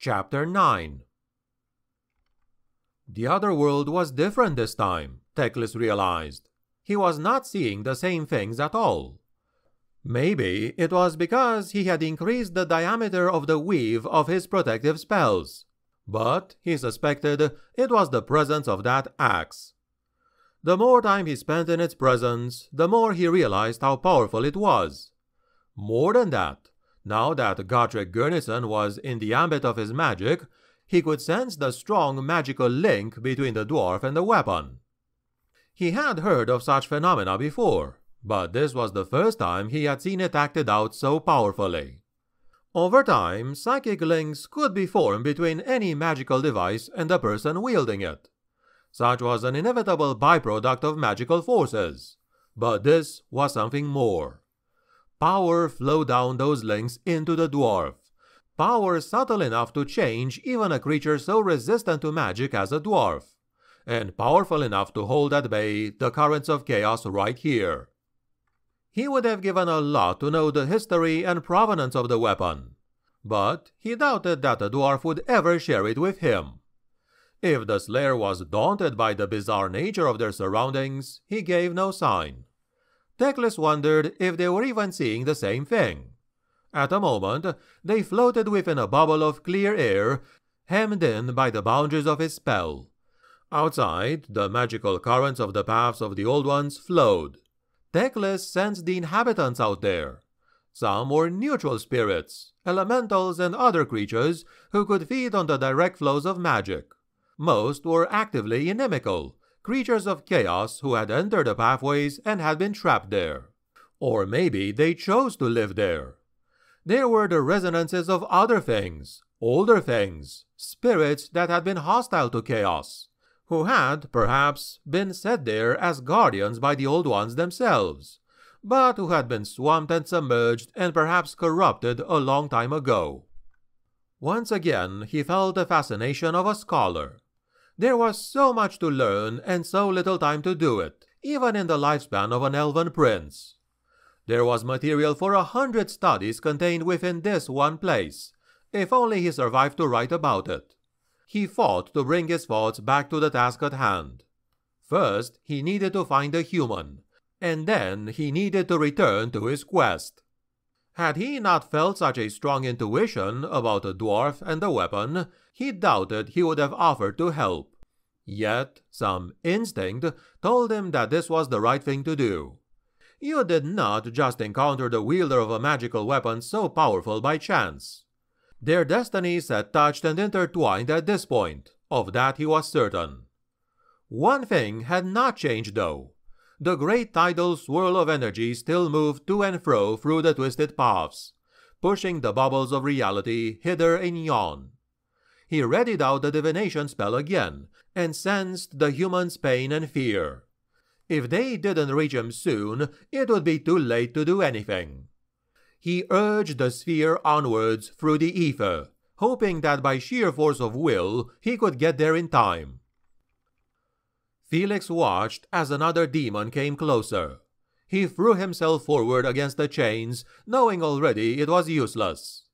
Chapter 9 The other world was different this time, Teclis realized. He was not seeing the same things at all. Maybe it was because he had increased the diameter of the weave of his protective spells. But, he suspected, it was the presence of that axe. The more time he spent in its presence, the more he realized how powerful it was. More than that, now that Gotrek Gurnisson was in the ambit of his magic, he could sense the strong magical link between the dwarf and the weapon. He had heard of such phenomena before, but this was the first time he had seen it acted out so powerfully. Over time, psychic links could be formed between any magical device and the person wielding it. Such was an inevitable byproduct of magical forces. But this was something more. Power flowed down those links into the dwarf. Power subtle enough to change even a creature so resistant to magic as a dwarf. And powerful enough to hold at bay the currents of chaos right here. He would have given a lot to know the history and provenance of the weapon. But he doubted that the dwarf would ever share it with him. If the slayer was daunted by the bizarre nature of their surroundings, he gave no sign. Teclis wondered if they were even seeing the same thing. At a moment, they floated within a bubble of clear air, hemmed in by the boundaries of his spell. Outside, the magical currents of the paths of the old ones flowed. Teclis sensed the inhabitants out there. Some were neutral spirits, elementals, and other creatures who could feed on the direct flows of magic. Most were actively inimical, creatures of chaos who had entered the pathways and had been trapped there. Or maybe they chose to live there. There were the resonances of other things, older things, spirits that had been hostile to chaos, who had, perhaps, been set there as guardians by the old ones themselves, but who had been swamped and submerged and perhaps corrupted a long time ago. Once again he felt the fascination of a scholar. There was so much to learn and so little time to do it, even in the lifespan of an elven prince. There was material for a hundred studies contained within this one place, if only he survived to write about it. He fought to bring his thoughts back to the task at hand. First, he needed to find a human, and then he needed to return to his quest. Had he not felt such a strong intuition about the dwarf and the weapon, he doubted he would have offered to help. Yet some instinct told him that this was the right thing to do. You did not just encounter the wielder of a magical weapon so powerful by chance. Their destinies had touched and intertwined at this point, of that he was certain. One thing had not changed, though the great tidal swirl of energy still moved to and fro through the twisted paths, pushing the bubbles of reality hither and yon. He readied out the divination spell again, and sensed the human's pain and fear. If they didn't reach him soon, it would be too late to do anything. He urged the sphere onwards through the ether, hoping that by sheer force of will he could get there in time. Felix watched as another demon came closer. He threw himself forward against the chains, knowing already it was useless.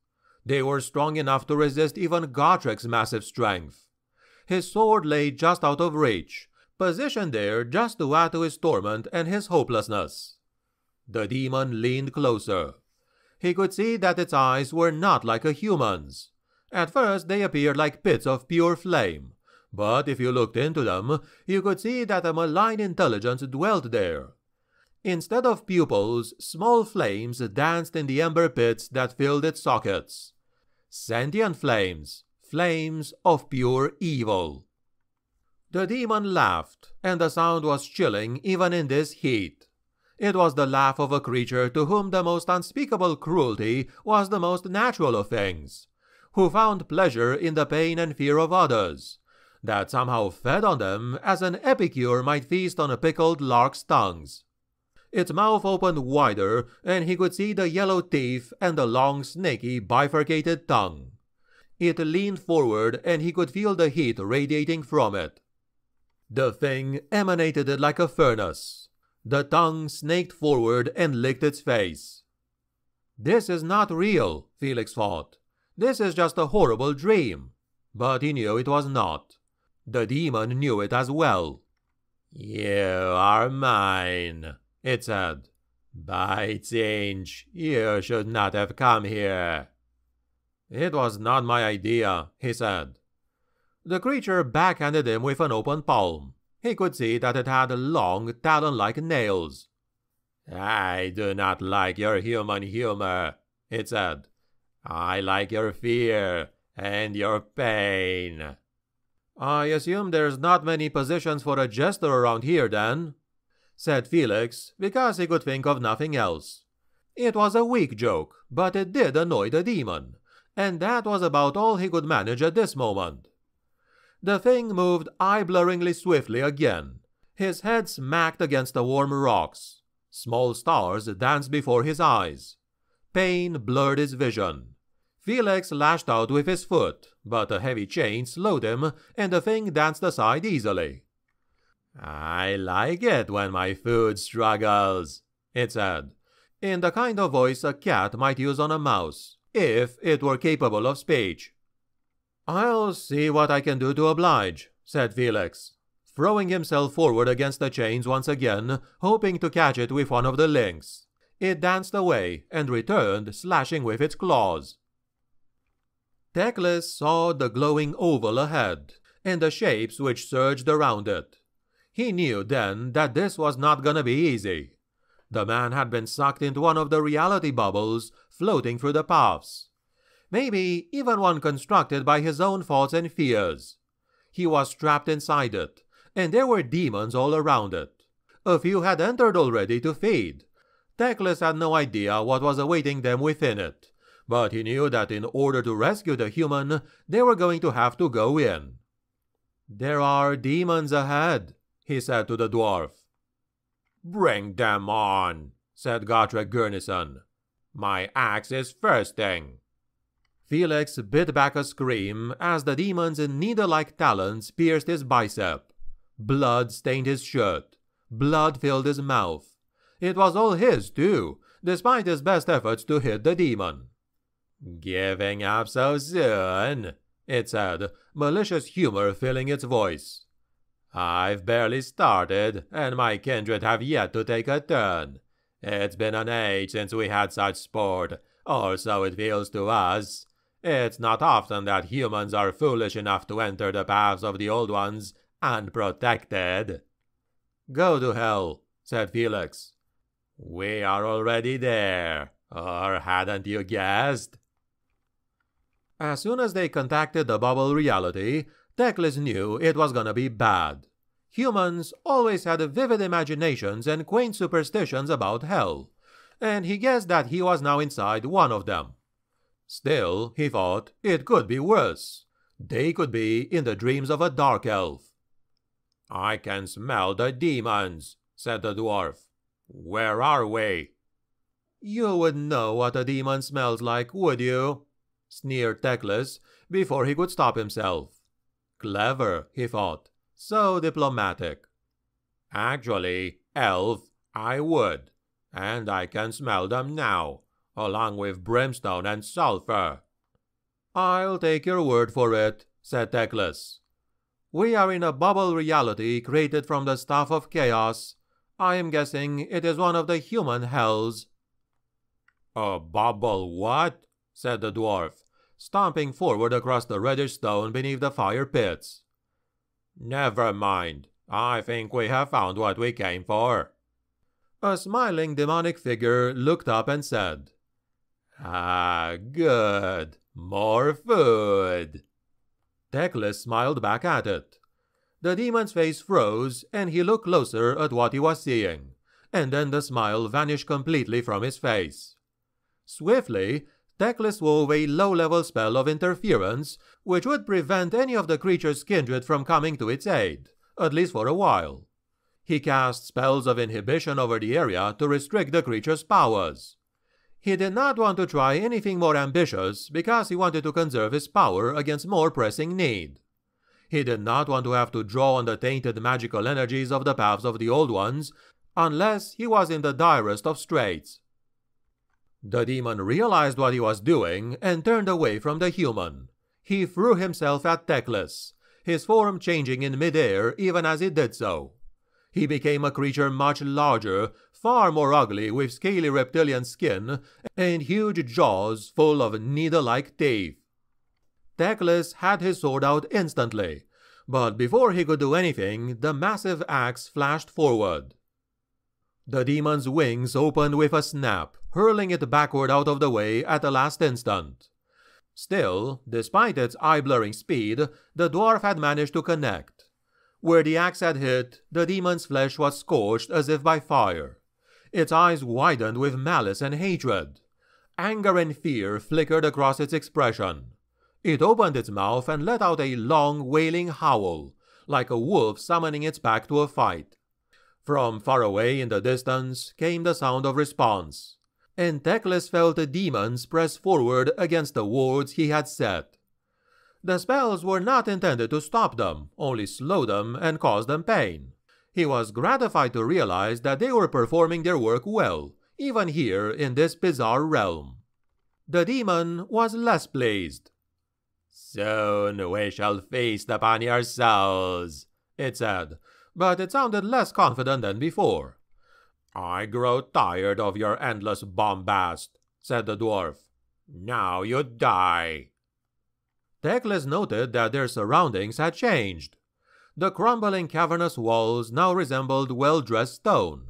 They were strong enough to resist even Gotrek's massive strength. His sword lay just out of reach, positioned there just to add to his torment and his hopelessness. The demon leaned closer. He could see that its eyes were not like a human's. At first they appeared like pits of pure flame, but if you looked into them, you could see that a malign intelligence dwelt there. Instead of pupils, small flames danced in the ember pits that filled its sockets. Sentient flames, flames of pure evil. The demon laughed, and the sound was chilling even in this heat. It was the laugh of a creature to whom the most unspeakable cruelty was the most natural of things, who found pleasure in the pain and fear of others, that somehow fed on them as an epicure might feast on a pickled lark's tongues. Its mouth opened wider, and he could see the yellow teeth and the long, snaky, bifurcated tongue. It leaned forward, and he could feel the heat radiating from it. The thing emanated it like a furnace. The tongue snaked forward and licked its face. This is not real, Felix thought. This is just a horrible dream. But he knew it was not. The demon knew it as well. You are mine, it said. By change, you should not have come here. It was not my idea, he said. The creature backhanded him with an open palm. He could see that it had long, talon like nails. I do not like your human humor, it said. I like your fear and your pain. I assume there's not many positions for a jester around here, then, said Felix, because he could think of nothing else. It was a weak joke, but it did annoy the demon, and that was about all he could manage at this moment. The thing moved eye-blurringly swiftly again. His head smacked against the warm rocks. Small stars danced before his eyes. Pain blurred his vision. Felix lashed out with his foot, but a heavy chain slowed him, and the thing danced aside easily. I like it when my food struggles, it said, in the kind of voice a cat might use on a mouse, if it were capable of speech. I'll see what I can do to oblige, said Felix, throwing himself forward against the chains once again, hoping to catch it with one of the links. It danced away and returned, slashing with its claws. Teclis saw the glowing oval ahead, and the shapes which surged around it. He knew then that this was not gonna be easy. The man had been sucked into one of the reality bubbles floating through the paths. Maybe even one constructed by his own thoughts and fears. He was trapped inside it, and there were demons all around it. A few had entered already to feed. Teclis had no idea what was awaiting them within it, but he knew that in order to rescue the human, they were going to have to go in. There are demons ahead, he said to the dwarf. Bring them on, said Gotrek Gurnisson. My axe is thirsting. Felix bit back a scream as the demon's needle-like talons pierced his bicep. Blood stained his shirt. Blood filled his mouth. It was all his, too, despite his best efforts to hit the demon. Giving up so soon, it said, malicious humor filling its voice. I've barely started, and my kindred have yet to take a turn. It's been an age since we had such sport, or so it feels to us. It's not often that humans are foolish enough to enter the paths of the old ones unprotected. Go to hell, said Felix. We are already there, or hadn't you guessed? As soon as they contacted the bubble reality, Teclis knew it was gonna be bad. Humans always had vivid imaginations and quaint superstitions about hell, and he guessed that he was now inside one of them. Still, he thought, it could be worse. They could be in the dreams of a dark elf. I can smell the demons, said the dwarf. Where are we? You wouldn't know what a demon smells like, would you? Sneered Teclis before he could stop himself. Clever, he thought. So diplomatic. Actually, elf, I would, and I can smell them now, along with brimstone and sulfur. I'll take your word for it, said Teclis. We are in a bubble reality created from the stuff of chaos. I am guessing it is one of the human hells. A bubble what? said the dwarf, stomping forward across the reddish stone beneath the fire pits. Never mind. I think we have found what we came for. A smiling demonic figure looked up and said, Ah, good. More food. Teclis smiled back at it. The demon's face froze, and he looked closer at what he was seeing, and then the smile vanished completely from his face. Swiftly, Teclis wove a low-level spell of interference, which would prevent any of the creature's kindred from coming to its aid, at least for a while. He cast spells of inhibition over the area to restrict the creature's powers. He did not want to try anything more ambitious because he wanted to conserve his power against more pressing need. He did not want to have to draw on the tainted magical energies of the paths of the Old Ones unless he was in the direst of straits. The demon realized what he was doing and turned away from the human. He threw himself at Teclis, his form changing in midair even as he did so. He became a creature much larger, far more ugly, with scaly reptilian skin and huge jaws full of needle like teeth. Teclis had his sword out instantly, but before he could do anything, the massive axe flashed forward. The demon's wings opened with a snap, hurling it backward out of the way at the last instant. Still, despite its eye-blurring speed, the dwarf had managed to connect. Where the axe had hit, the demon's flesh was scorched as if by fire. Its eyes widened with malice and hatred. Anger and fear flickered across its expression. It opened its mouth and let out a long, wailing howl, like a wolf summoning its pack to a fight. From far away in the distance came the sound of response, and Teclis felt the demons press forward against the wards he had set. The spells were not intended to stop them, only slow them and cause them pain. He was gratified to realize that they were performing their work well, even here in this bizarre realm. The demon was less pleased. Soon we shall feast upon your souls, it said, but it sounded less confident than before. I grow tired of your endless bombast, said the dwarf. Now you die. Teclis noted that their surroundings had changed. The crumbling cavernous walls now resembled well-dressed stone.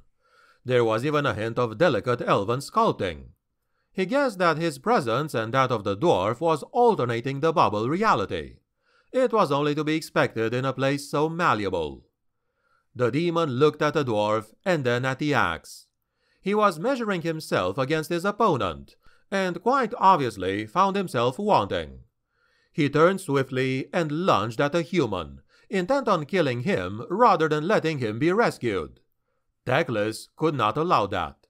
There was even a hint of delicate elven sculpting. He guessed that his presence and that of the dwarf was alternating the bubble reality. It was only to be expected in a place so malleable. The demon looked at the dwarf and then at the axe. He was measuring himself against his opponent, and quite obviously found himself wanting. He turned swiftly and lunged at the human, intent on killing him rather than letting him be rescued. Teclis could not allow that.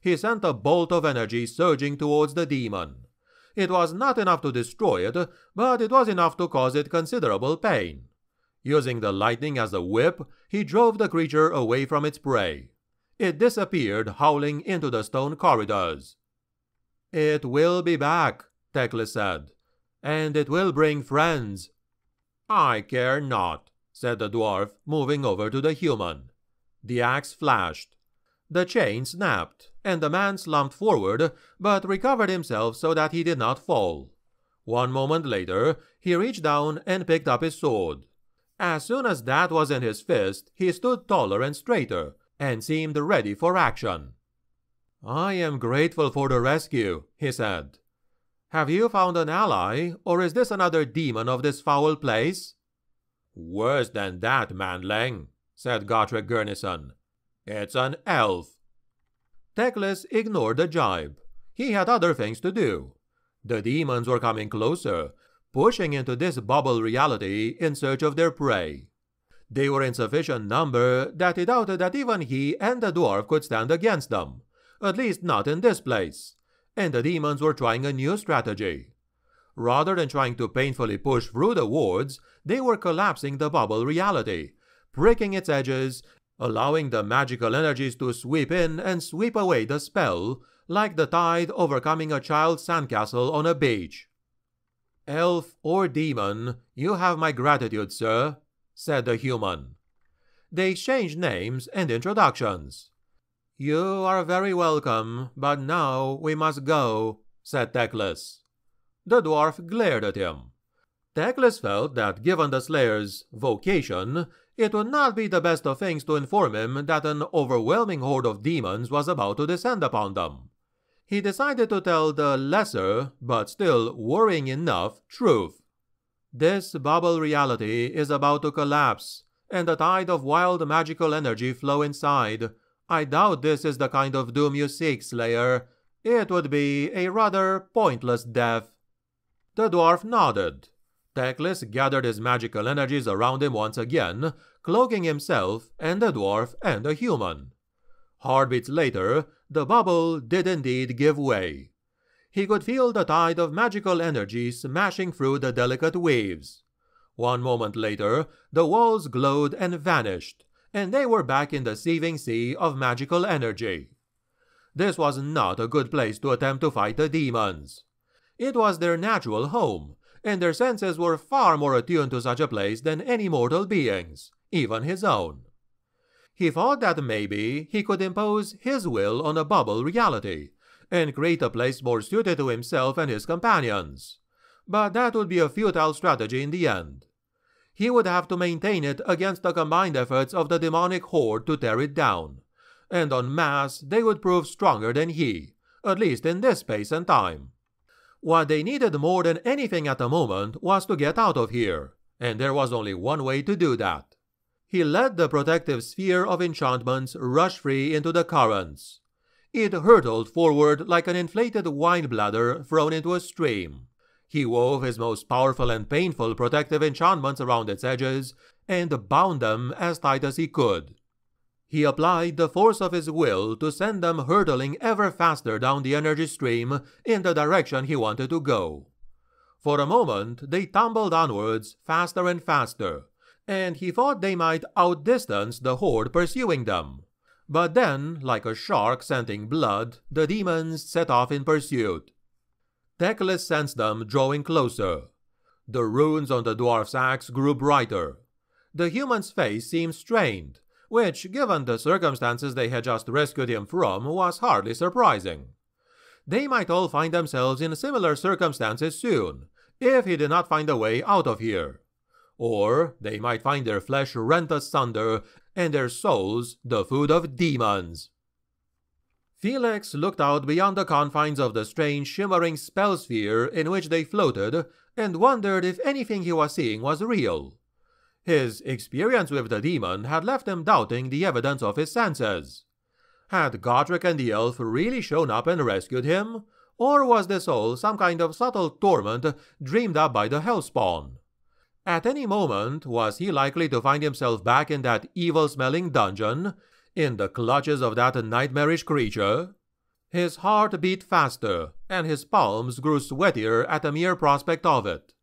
He sent a bolt of energy surging towards the demon. It was not enough to destroy it, but it was enough to cause it considerable pain. Using the lightning as a whip, he drove the creature away from its prey. It disappeared, howling into the stone corridors. It will be back, Teclis said, and it will bring friends. I care not, said the dwarf, moving over to the human. The axe flashed. The chain snapped, and the man slumped forward, but recovered himself so that he did not fall. One moment later, he reached down and picked up his sword. As soon as that was in his fist, he stood taller and straighter, and seemed ready for action. I am grateful for the rescue, he said. Have you found an ally, or is this another demon of this foul place? Worse than that, Manling, said Gotrek Gurnisson. It's an elf. Teclis ignored the jibe. He had other things to do. The demons were coming closer, pushing into this bubble reality in search of their prey. They were in sufficient number that he doubted that even he and the dwarf could stand against them, at least not in this place, and the demons were trying a new strategy. Rather than trying to painfully push through the wards, they were collapsing the bubble reality, breaking its edges, allowing the magical energies to sweep in and sweep away the spell, like the tide overcoming a child's sandcastle on a beach. Elf or demon, you have my gratitude, sir, said the human. They exchanged names and introductions. You are very welcome, but now we must go, said Teclis. The dwarf glared at him. Teclis felt that given the Slayer's vocation, it would not be the best of things to inform him that an overwhelming horde of demons was about to descend upon them he decided to tell the lesser, but still worrying enough, truth. This bubble reality is about to collapse, and a tide of wild magical energy flow inside. I doubt this is the kind of doom you seek, Slayer. It would be a rather pointless death. The dwarf nodded. Teclis gathered his magical energies around him once again, cloaking himself and the dwarf and the human. Heartbeats later, the bubble did indeed give way. He could feel the tide of magical energy smashing through the delicate waves. One moment later, the walls glowed and vanished, and they were back in the seething sea of magical energy. this was not a good place to attempt to fight the demons. It was their natural home, and their senses were far more attuned to such a place than any mortal beings, even his own. He thought that maybe he could impose his will on a bubble reality and create a place more suited to himself and his companions. But that would be a futile strategy in the end. He would have to maintain it against the combined efforts of the demonic horde to tear it down, and en masse they would prove stronger than he, at least in this space and time. What they needed more than anything at the moment was to get out of here, and there was only one way to do that. He let the protective sphere of enchantments rush free into the currents. It hurtled forward like an inflated wine bladder thrown into a stream. He wove his most powerful and painful protective enchantments around its edges and bound them as tight as he could. He applied the force of his will to send them hurtling ever faster down the energy stream in the direction he wanted to go. For a moment, they tumbled onwards faster and faster, and he thought they might outdistance the horde pursuing them. But then, like a shark scenting blood, the demons set off in pursuit. Teclis sensed them drawing closer. The runes on the dwarf's axe grew brighter. The human's face seemed strained, which, given the circumstances they had just rescued him from, was hardly surprising. They might all find themselves in similar circumstances soon, if he did not find a way out of here. Or they might find their flesh rent asunder and their souls the food of demons. Felix looked out beyond the confines of the strange shimmering spell sphere in which they floated and wondered if anything he was seeing was real. His experience with the demon had left him doubting the evidence of his senses. Had Gotrek and the elf really shown up and rescued him? Or was this all some kind of subtle torment dreamed up by the Hellspawn? At any moment was he likely to find himself back in that evil smelling dungeon, in the clutches of that nightmarish creature? His heart beat faster, and his palms grew sweatier at the mere prospect of it.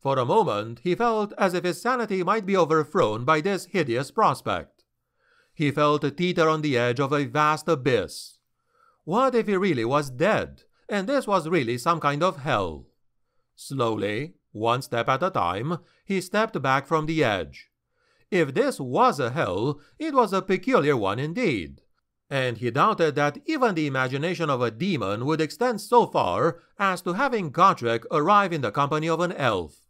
For a moment he felt as if his sanity might be overthrown by this hideous prospect. He felt a teeter on the edge of a vast abyss. What if he really was dead, and this was really some kind of hell? Slowly, one step at a time, he stepped back from the edge. If this was a hell, it was a peculiar one indeed and he doubted that even the imagination of a demon would extend so far as to having Gotrek arrive in the company of an elf.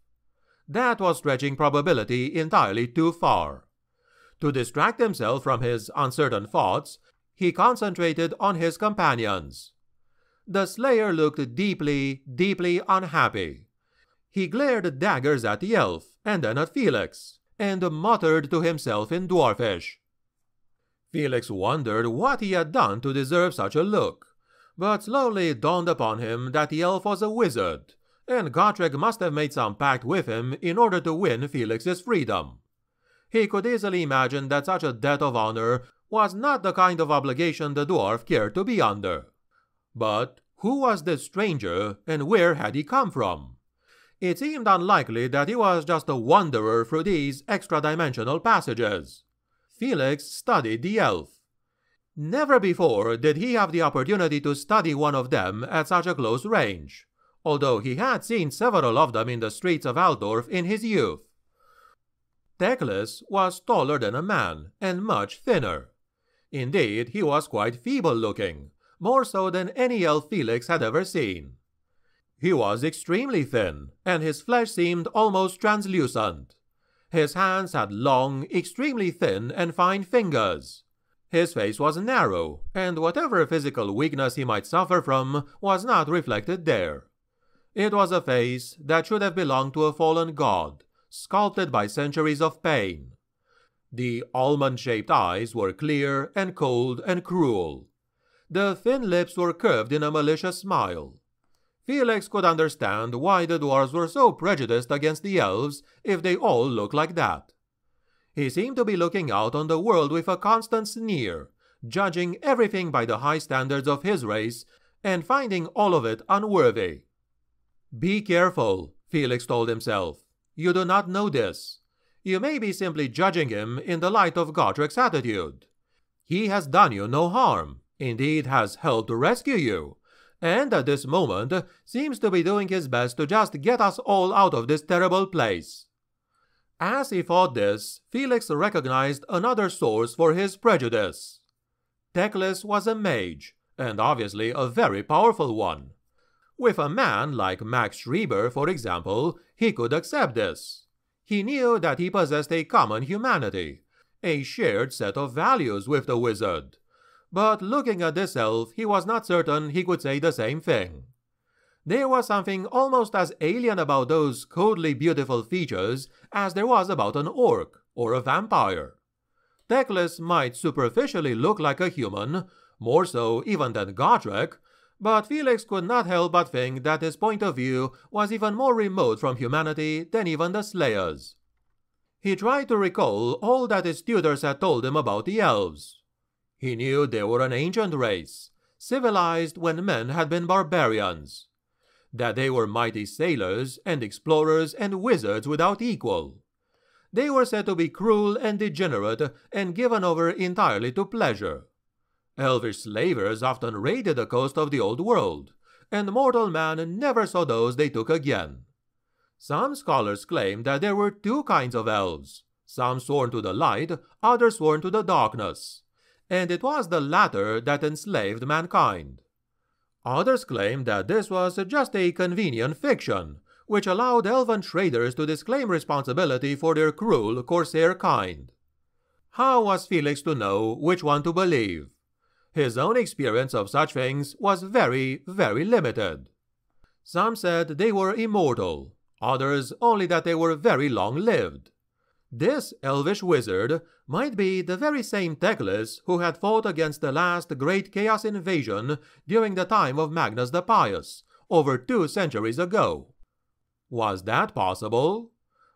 That was stretching probability entirely too far. To distract himself from his uncertain thoughts, he concentrated on his companions. The Slayer looked deeply, deeply unhappy. He glared daggers at the elf, and then at Felix, and muttered to himself in Dwarfish. Felix wondered what he had done to deserve such a look, but slowly it dawned upon him that the elf was a wizard, and Gotrek must have made some pact with him in order to win Felix's freedom. He could easily imagine that such a debt of honor was not the kind of obligation the dwarf cared to be under. But who was this stranger, and where had he come from? It seemed unlikely that he was just a wanderer through these extra-dimensional passages. Felix studied the elf. Never before did he have the opportunity to study one of them at such a close range although he had seen several of them in the streets of Altdorf in his youth. Teclis was taller than a man, and much thinner. Indeed, he was quite feeble looking, more so than any elf Felix had ever seen. He was extremely thin, and his flesh seemed almost translucent. His hands had long, extremely thin and fine fingers. His face was narrow, and whatever physical weakness he might suffer from was not reflected there. It was a face that should have belonged to a fallen god, sculpted by centuries of pain. The almond shaped eyes were clear and cold and cruel. The thin lips were curved in a malicious smile. Felix could understand why the dwarves were so prejudiced against the elves if they all looked like that. He seemed to be looking out on the world with a constant sneer, judging everything by the high standards of his race and finding all of it unworthy. Be careful, Felix told himself. You do not know this. You may be simply judging him in the light of Gotrek's attitude. He has done you no harm. indeed has helped to rescue you, and at this moment seems to be doing his best to just get us all out of this terrible place. As he thought this, Felix recognized another source for his prejudice. Teclis was a mage, and obviously a very powerful one. With a man like Max Schreiber, for example, he could accept this. He knew that he possessed a common humanity, a shared set of values with the wizard. But looking at this elf, he was not certain he could say the same thing. There was something almost as alien about those coldly beautiful features as there was about an orc or a vampire. Teclis might superficially look like a human, more so even than Gotrek, but Felix could not help but think that his point of view was even more remote from humanity than even the Slayers. He tried to recall all that his tutors had told him about the elves. He knew they were an ancient race, civilized when men had been barbarians that they were mighty sailors and explorers and wizards without equal. They were said to be cruel and degenerate and given over entirely to pleasure. Elvish slavers often raided the coast of the old world, and mortal man never saw those they took again. Some scholars claim that there were two kinds of elves, some sworn to the light, others sworn to the darkness, and it was the latter that enslaved mankind. Others claim that this was just a convenient fiction, which allowed elven traders to disclaim responsibility for their cruel corsair kind. How was Felix to know which one to believe? His own experience of such things was very, very limited. Some said they were immortal, others only that they were very long lived. This elvish wizard might be the very same Teclis who had fought against the last great Chaos invasion during the time of Magnus the Pious, over two centuries ago. Was that possible?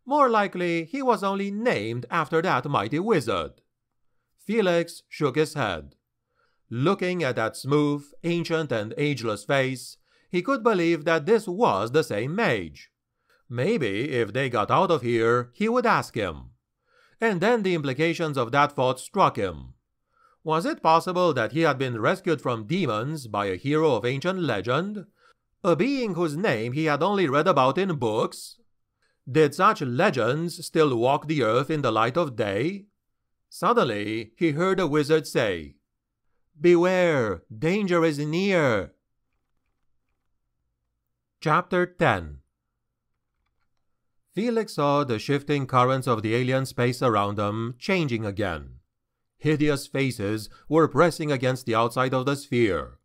More likely he was only named after that mighty wizard. Felix shook his head. Looking at that smooth, ancient, and ageless face, he could believe that this was the same mage. Maybe if they got out of here, he would ask him. And then the implications of that thought struck him. Was it possible that he had been rescued from demons by a hero of ancient legend? A being whose name he had only read about in books? Did such legends still walk the earth in the light of day? Suddenly he heard a wizard say, Beware, danger is near. Chapter 10 Felix saw the shifting currents of the alien space around them changing again. Hideous faces were pressing against the outside of the sphere.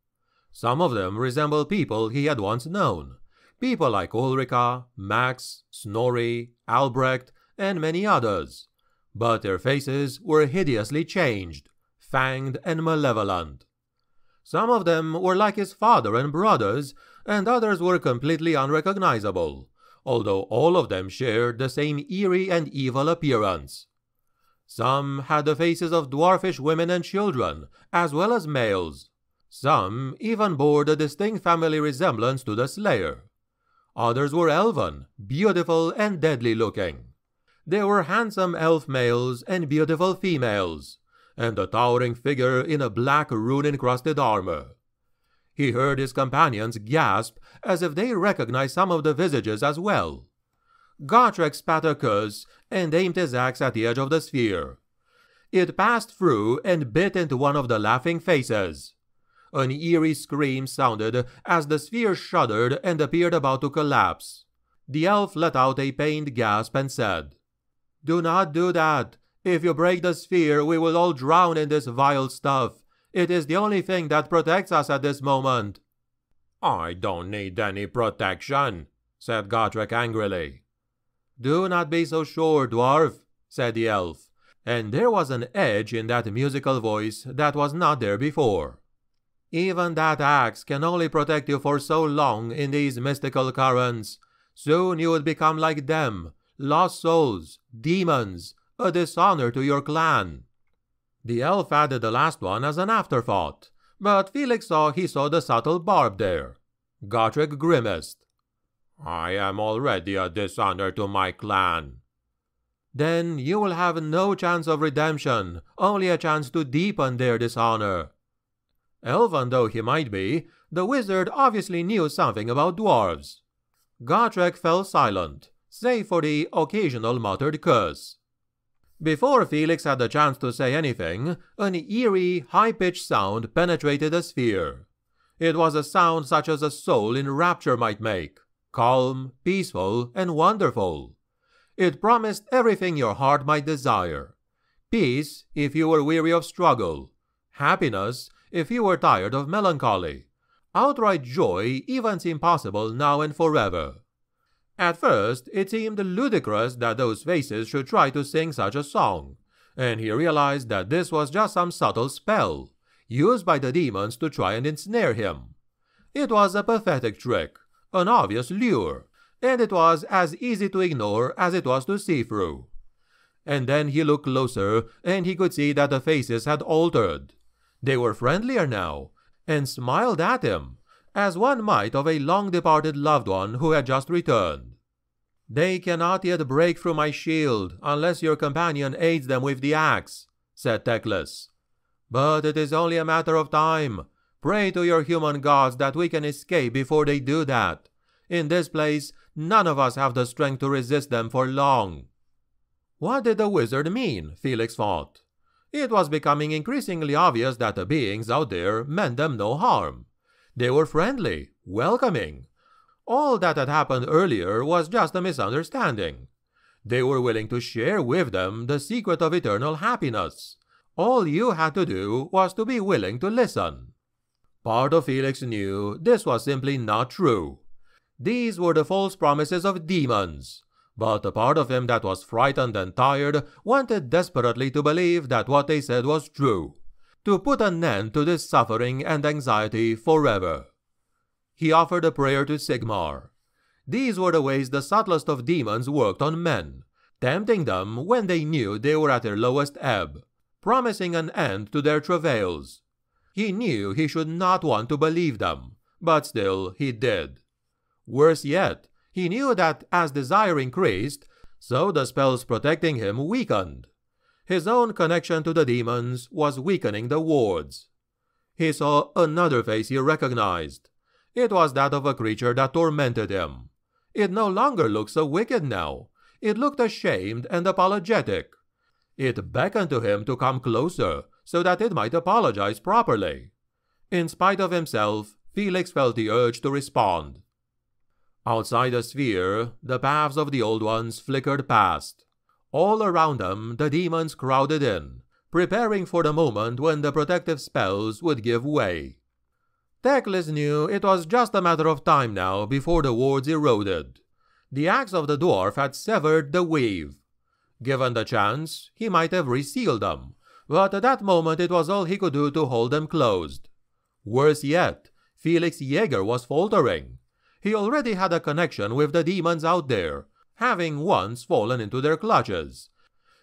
Some of them resembled people he had once known, people like Ulrika, Max, Snorri, Albrecht, and many others. But their faces were hideously changed, fanged and malevolent. Some of them were like his father and brothers, and others were completely unrecognizable, although all of them shared the same eerie and evil appearance. Some had the faces of dwarfish women and children, as well as males. Some even bore the distinct family resemblance to the slayer. Others were elven, beautiful and deadly looking. There were handsome elf males and beautiful females, and a towering figure in a black rune-encrusted armor. He heard his companions gasp as if they recognized some of the visages as well. Gotrek spat a curse and aimed his axe at the edge of the sphere. It passed through and bit into one of the laughing faces. An eerie scream sounded as the sphere shuddered and appeared about to collapse. The elf let out a pained gasp and said, Do not do that. If you break the sphere, we will all drown in this vile stuff. It is the only thing that protects us at this moment. I don't need any protection, said Gotrek angrily. Do not be so sure, dwarf, said the elf, and there was an edge in that musical voice that was not there before. Even that axe can only protect you for so long in these mystical currents. Soon you would become like them, lost souls, demons, a dishonor to your clan. The elf added the last one as an afterthought, but Felix saw he saw the subtle barb there. Gotrek grimaced. I am already a dishonor to my clan. Then you will have no chance of redemption, only a chance to deepen their dishonor. Elven though he might be, the wizard obviously knew something about dwarves. Gotrek fell silent, save for the occasional muttered curse. Before Felix had the chance to say anything, an eerie, high-pitched sound penetrated the sphere. It was a sound such as a soul in rapture might make, calm, peaceful, and wonderful. It promised everything your heart might desire. Peace, if you were weary of struggle. Happiness, if you were tired of melancholy. Outright joy even seemed possible now and forever. At first, it seemed ludicrous that those faces should try to sing such a song, and he realized that this was just some subtle spell, used by the demons to try and ensnare him. It was a pathetic trick, an obvious lure, and it was as easy to ignore as it was to see through. And then he looked closer, and he could see that the faces had altered. They were friendlier now, and smiled at him, as one might of a long departed loved one who had just returned. They cannot yet break through my shield unless your companion aids them with the axe, said Teclis. But it is only a matter of time. Pray to your human gods that we can escape before they do that. In this place, none of us have the strength to resist them for long. What did the wizard mean? Felix thought. It was becoming increasingly obvious that the beings out there meant them no harm. They were friendly, welcoming. All that had happened earlier was just a misunderstanding. They were willing to share with them the secret of eternal happiness. All you had to do was to be willing to listen. Part of Felix knew this was simply not true. These were the false promises of demons. But the part of him that was frightened and tired wanted desperately to believe that what they said was true to put an end to this suffering and anxiety forever. He offered a prayer to Sigmar. These were the ways the subtlest of demons worked on men, tempting them when they knew they were at their lowest ebb, promising an end to their travails. He knew he should not want to believe them, but still he did. Worse yet, he knew that as desire increased, so the spells protecting him weakened. His own connection to the demons was weakening the wards. He saw another face he recognized. It was that of a creature that tormented him. It no longer looked so wicked now. It looked ashamed and apologetic. It beckoned to him to come closer so that it might apologize properly. In spite of himself, Felix felt the urge to respond. Outside the sphere, the paths of the old ones flickered past. All around them, the demons crowded in, preparing for the moment when the protective spells would give way. Teclis knew it was just a matter of time now before the wards eroded. The axe of the dwarf had severed the weave. Given the chance, he might have resealed them, but at that moment it was all he could do to hold them closed. Worse yet, Felix Jaeger was faltering. He already had a connection with the demons out there, having once fallen into their clutches.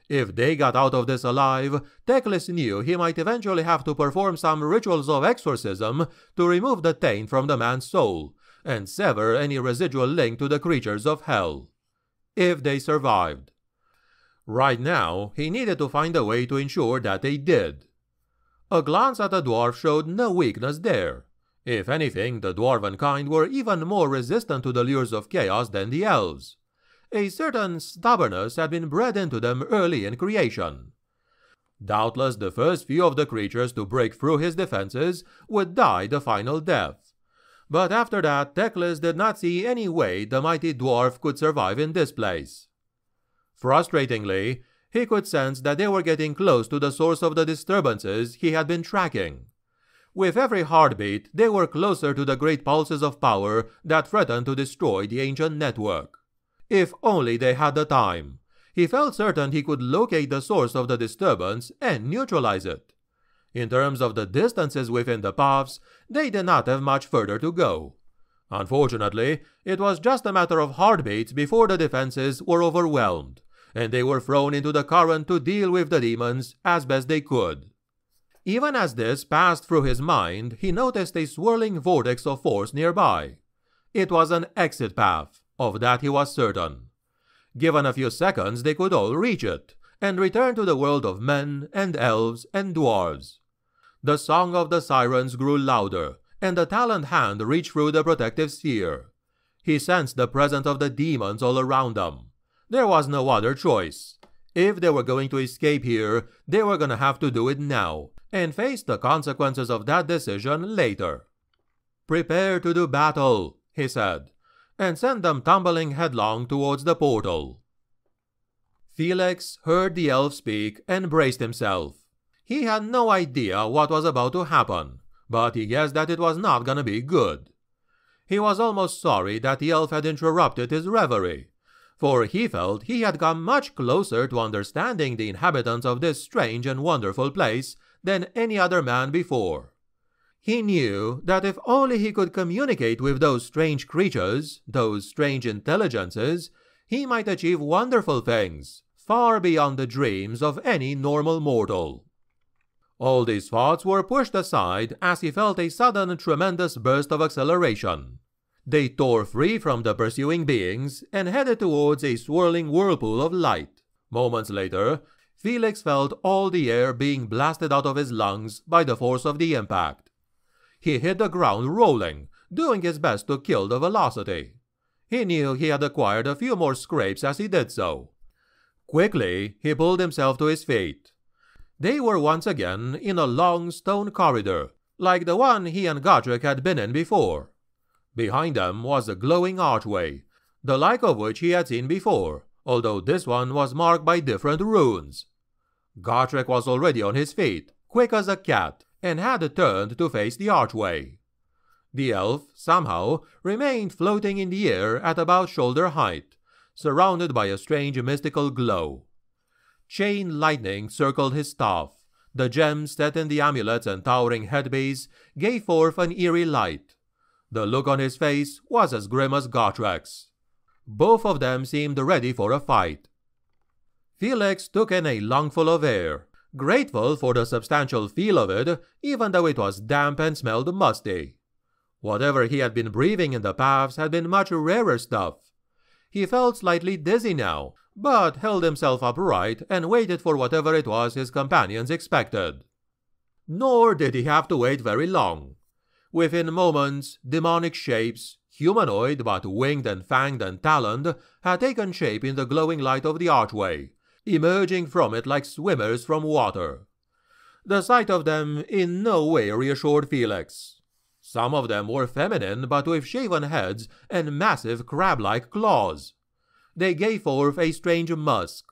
If they got out of this alive, Teclis knew he might eventually have to perform some rituals of exorcism to remove the taint from the man's soul and sever any residual link to the creatures of hell. If they survived. Right now, he needed to find a way to ensure that they did. A glance at the dwarf showed no weakness there. If anything, the dwarven kind were even more resistant to the lures of chaos than the elves a certain stubbornness had been bred into them early in creation. Doubtless the first few of the creatures to break through his defenses would die the final death. But after that, Teclis did not see any way the mighty dwarf could survive in this place. Frustratingly, he could sense that they were getting close to the source of the disturbances he had been tracking. With every heartbeat, they were closer to the great pulses of power that threatened to destroy the ancient network. If only they had the time. He felt certain he could locate the source of the disturbance and neutralize it. In terms of the distances within the paths, they did not have much further to go. Unfortunately, it was just a matter of heartbeats before the defenses were overwhelmed, and they were thrown into the current to deal with the demons as best they could. Even as this passed through his mind, he noticed a swirling vortex of force nearby. It was an exit path, of that he was certain. Given a few seconds, they could all reach it, and return to the world of men and elves and dwarves. The song of the sirens grew louder, and the taloned hand reached through the protective sphere. He sensed the presence of the demons all around them. There was no other choice. If they were going to escape here, they were going to have to do it now, and face the consequences of that decision later. Prepare to do battle, he said, and sent them tumbling headlong towards the portal. Felix heard the elf speak and braced himself. He had no idea what was about to happen, but he guessed that it was not gonna be good. He was almost sorry that the elf had interrupted his reverie, for he felt he had come much closer to understanding the inhabitants of this strange and wonderful place than any other man before. He knew that if only he could communicate with those strange creatures, those strange intelligences, he might achieve wonderful things, far beyond the dreams of any normal mortal. All these thoughts were pushed aside as he felt a sudden tremendous burst of acceleration. They tore free from the pursuing beings and headed towards a swirling whirlpool of light. Moments later, Felix felt all the air being blasted out of his lungs by the force of the impact. He hit the ground rolling, doing his best to kill the velocity. He knew he had acquired a few more scrapes as he did so. Quickly, he pulled himself to his feet. They were once again in a long stone corridor, like the one he and Gotrek had been in before. Behind them was a glowing archway, the like of which he had seen before, although this one was marked by different runes. Gotrek was already on his feet, quick as a cat, and had turned to face the archway. The elf, somehow, remained floating in the air at about shoulder height, surrounded by a strange mystical glow. Chain lightning circled his staff. The gems set in the amulets and towering headpiece gave forth an eerie light. The look on his face was as grim as Gotrek's. Both of them seemed ready for a fight. Felix took in a lungful of air, grateful for the substantial feel of it, even though it was damp and smelled musty. Whatever he had been breathing in the paths had been much rarer stuff, he felt slightly dizzy now, but held himself upright and waited for whatever it was his companions expected. Nor did he have to wait very long. Within moments, demonic shapes, humanoid but winged and fanged and taloned, had taken shape in the glowing light of the archway, emerging from it like swimmers from water. The sight of them in no way reassured Felix. Some of them were feminine, but with shaven heads and massive crab like claws. They gave forth a strange musk.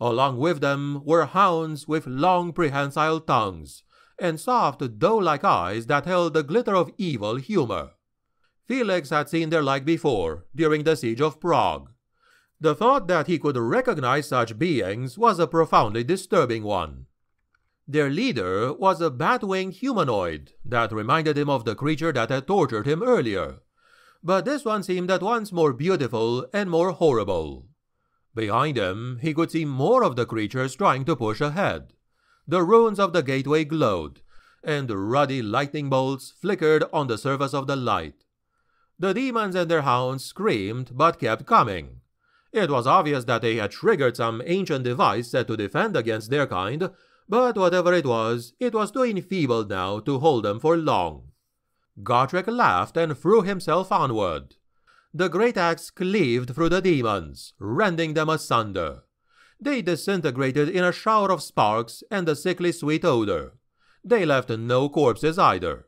Along with them were hounds with long prehensile tongues, and soft doe like eyes that held the glitter of evil humor. Felix had seen their like before, during the siege of Praag. The thought that he could recognize such beings was a profoundly disturbing one. Their leader was a bat-winged humanoid that reminded him of the creature that had tortured him earlier. But this one seemed at once more beautiful and more horrible. Behind him, he could see more of the creatures trying to push ahead. The ruins of the gateway glowed, and ruddy lightning bolts flickered on the surface of the light. The demons and their hounds screamed but kept coming. It was obvious that they had triggered some ancient device set to defend against their kind, but whatever it was, it was too enfeebled now to hold them for long. Gotrek laughed and threw himself onward. The great axe cleaved through the demons, rending them asunder. They disintegrated in a shower of sparks and a sickly sweet odor. They left no corpses either.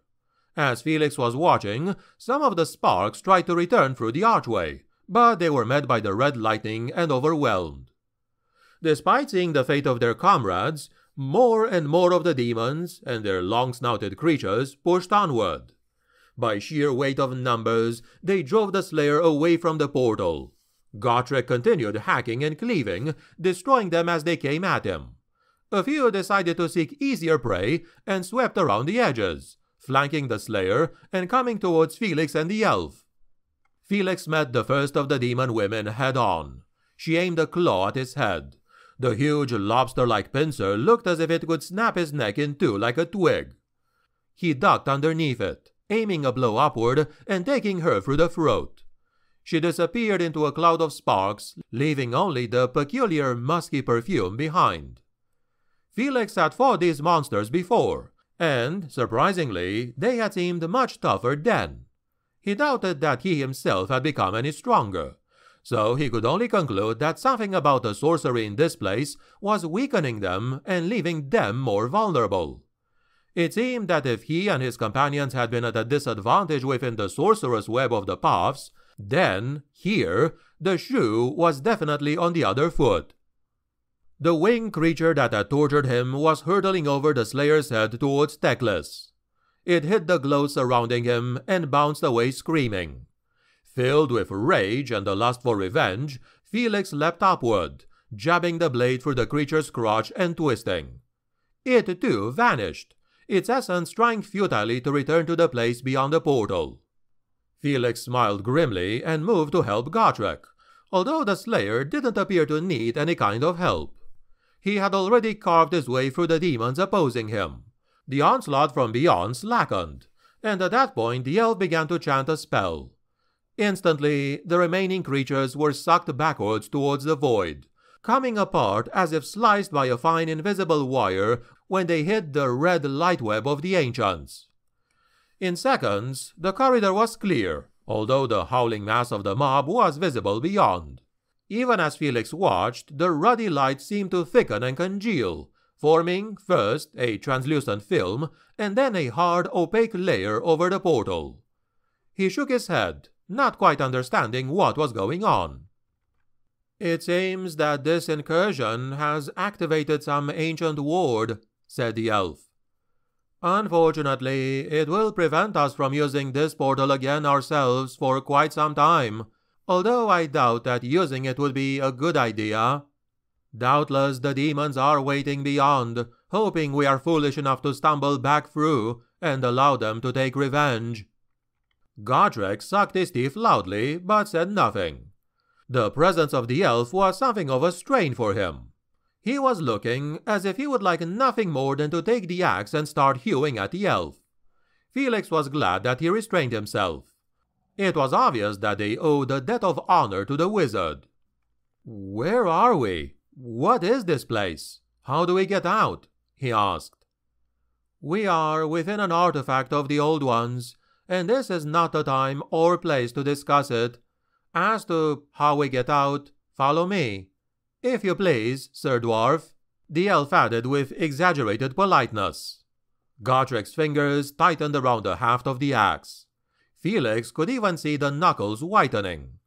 As Felix was watching, some of the sparks tried to return through the archway, but they were met by the red lightning and overwhelmed. Despite seeing the fate of their comrades, more and more of the demons and their long snouted creatures pushed onward. By sheer weight of numbers, they drove the Slayer away from the portal. Gotrek continued hacking and cleaving, destroying them as they came at him. A few decided to seek easier prey and swept around the edges, flanking the Slayer and coming towards Felix and the elf. Felix met the first of the demon women head on. She aimed a claw at his head. The huge lobster-like pincer looked as if it could snap his neck in two like a twig. He ducked underneath it, aiming a blow upward and taking her through the throat. She disappeared into a cloud of sparks, leaving only the peculiar musky perfume behind. Felix had fought these monsters before, And, surprisingly, they had seemed much tougher then. He doubted that he himself had become any stronger, so he could only conclude that something about the sorcery in this place was weakening them and leaving them more vulnerable. It seemed that if he and his companions had been at a disadvantage within the sorcerous web of the paths, then, here, the shoe was definitely on the other foot. The winged creature that had tortured him was hurtling over the Slayer's head towards Teclis. It hit the glow surrounding him and bounced away screaming. Filled with rage and the lust for revenge, Felix leapt upward, jabbing the blade through the creature's crotch and twisting. It too vanished, its essence trying futilely to return to the place beyond the portal. Felix smiled grimly and moved to help Gotrek, although the Slayer didn't appear to need any kind of help. He had already carved his way through the demons opposing him. The onslaught from beyond slackened, and at that point the elf began to chant a spell. Instantly, the remaining creatures were sucked backwards towards the void, coming apart as if sliced by a fine invisible wire when they hit the red light web of the ancients. In seconds, the corridor was clear, although the howling mass of the mob was visible beyond. Even as Felix watched, the ruddy light seemed to thicken and congeal, forming first a translucent film and then a hard, opaque layer over the portal. He shook his head, not quite understanding what was going on. It seems that this incursion has activated some ancient ward, said the elf. Unfortunately, it will prevent us from using this portal again ourselves for quite some time, although I doubt that using it would be a good idea. Doubtless the demons are waiting beyond, hoping we are foolish enough to stumble back through and allow them to take revenge. Gotrek sucked his teeth loudly, but said nothing. The presence of the elf was something of a strain for him. He was looking as if he would like nothing more than to take the axe and start hewing at the elf. Felix was glad that he restrained himself. It was obvious that they owed a debt of honor to the wizard. Where are we? What is this place? How do we get out? he asked. We are within an artifact of the old ones, and this is not the time or place to discuss it. As to how we get out, follow me. If you please, Sir Dwarf, the elf added with exaggerated politeness. Gotrek's fingers tightened around the haft of the axe. Felix could even see the knuckles whitening.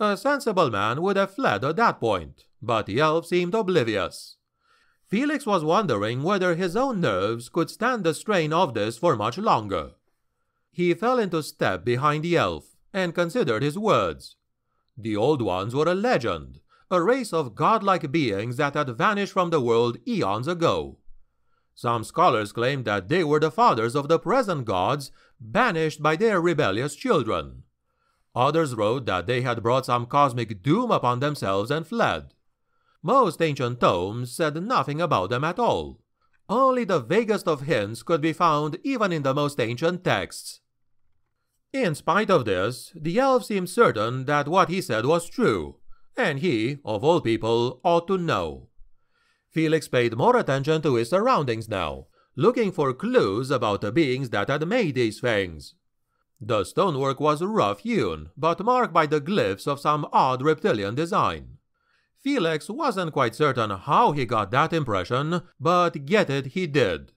A sensible man would have fled at that point, but the elf seemed oblivious. Felix was wondering whether his own nerves could stand the strain of this for much longer. He fell into step behind the elf and considered his words. The Old Ones were a legend, a race of godlike beings that had vanished from the world eons ago. Some scholars claimed that they were the fathers of the present gods, banished by their rebellious children. Others wrote that they had brought some cosmic doom upon themselves and fled. Most ancient tomes said nothing about them at all. Only the vaguest of hints could be found even in the most ancient texts. In spite of this, the elf seemed certain that what he said was true, and he, of all people, ought to know. Felix paid more attention to his surroundings now, looking for clues about the beings that had made these things. The stonework was rough hewn, but marked by the glyphs of some odd reptilian design. Felix wasn't quite certain how he got that impression, but get it he did.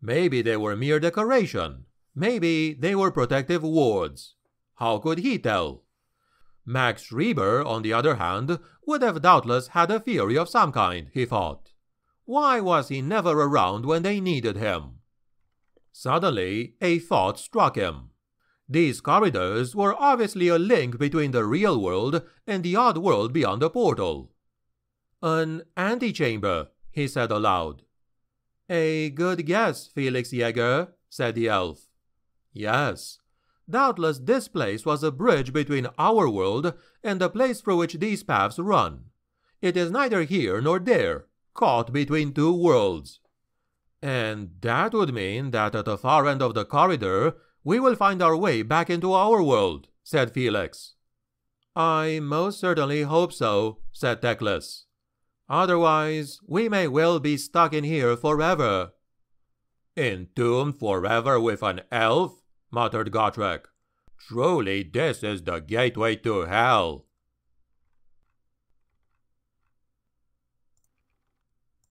Maybe they were mere decoration. Maybe they were protective wards. How could he tell? Max Schreiber, on the other hand, would have doubtless had a theory of some kind, he thought. Why was he never around when they needed him? Suddenly, a thought struck him. These corridors were obviously a link between the real world and the odd world beyond the portal. An antechamber, he said aloud. A good guess, Felix Jaeger, said the elf. Yes, Doubtless this place was a bridge between our world and the place through which these paths run. It is neither here nor there, caught between two worlds. And that would mean that at the far end of the corridor, we will find our way back into our world, said Felix. I most certainly hope so, said Teclis. Otherwise, we may well be stuck in here forever. Entombed forever with an elf? muttered Gotrek. Truly, this is the gateway to hell.